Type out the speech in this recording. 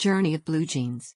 Journey of Blue Jeans.